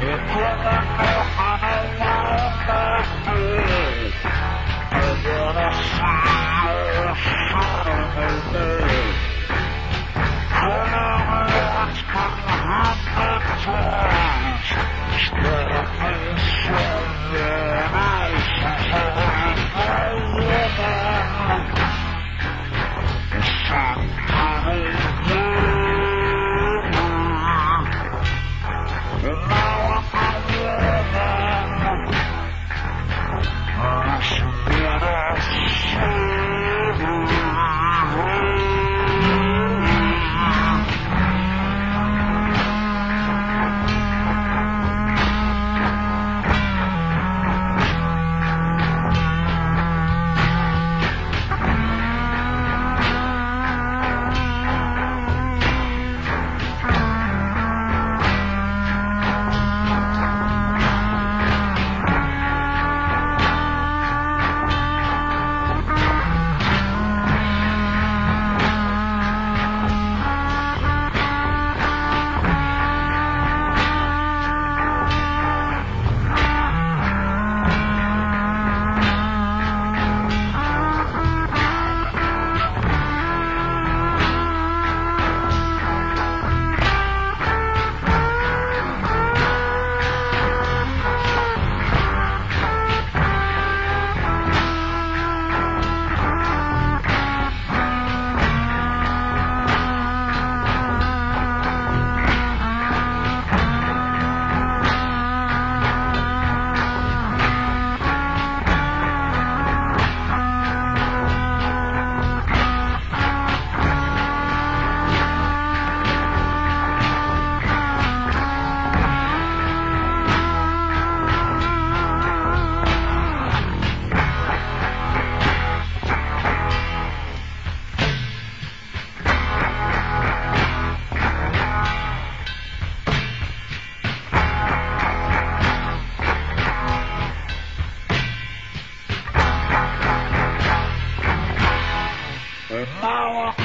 Yeah.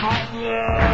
Hot.